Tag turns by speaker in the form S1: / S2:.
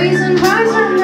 S1: reason why